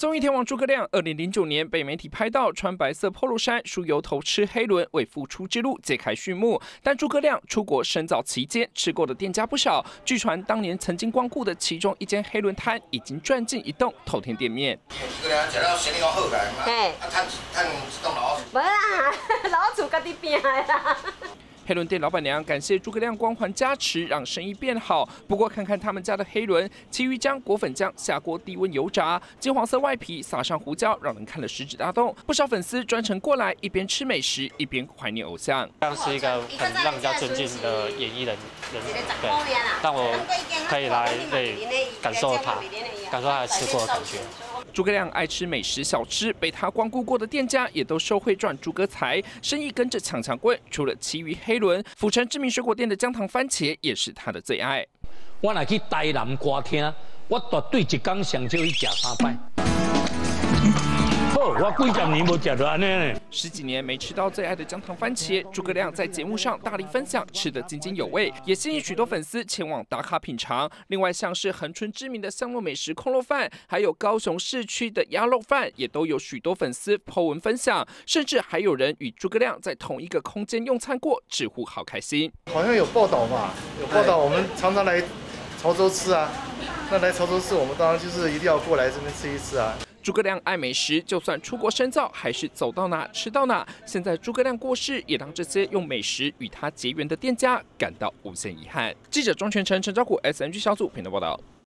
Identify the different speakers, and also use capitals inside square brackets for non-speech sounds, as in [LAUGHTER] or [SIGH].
Speaker 1: 综艺天王诸葛亮，二零零九年被媒体拍到穿白色 Polo 衫、梳油头、吃黑轮，为复出之路揭开序幕。但诸葛亮出国深造期间吃过的店家不少，据传当年曾经光顾的其中一间黑轮摊，已经赚进一栋透天店面。诸葛亮吃到生意好来嘛，啊，赚赚一栋楼。无啦，[LAUGHS] 老厝家己拼的啦。黑轮店老板娘感谢诸葛亮光环加持，让生意变好。不过看看他们家的黑轮，其余将果粉浆下锅低温油炸，金黄色外皮撒上胡椒，让人看了食指大动。不少粉丝专程过来，一边吃美食，一边怀念偶像。
Speaker 2: 这样是一个很让人家尊敬的演艺人 [LAUGHS] 人，对，让我可以来对感受他，感受他吃过的感觉。
Speaker 1: 诸葛亮爱吃美食小吃，被他光顾过的店家也都收会赚诸葛财，生意跟着抢抢棍。除了其余黑轮，府城知名水果店的姜糖番茄也是他的最爱。
Speaker 3: 我来去台南歌厅，我绝对一缸上少去吃三摆。我几十年没吃到安尼呢。
Speaker 1: 十几年没吃到最爱的姜糖番茄，诸葛亮在节目上大力分享，吃得津津有味，也吸引许多粉丝前往打卡品尝。另外，像是恒春知名的香肉美食空肉饭，还有高雄市区的鸭肉饭，也都有许多粉丝 po 文分享，甚至还有人与诸葛亮在同一个空间用餐过，直呼好开心。
Speaker 4: 好像有报道嘛，有报道，我们常常来潮州吃啊。那来潮州市，我们当然就是一定要过来这边吃一次啊。
Speaker 1: 诸葛亮爱美食，就算出国深造，还是走到哪吃到哪。现在诸葛亮过世，也让这些用美食与他结缘的店家感到无限遗憾。记者庄全成、陈昭虎，SNG 小组频道报道。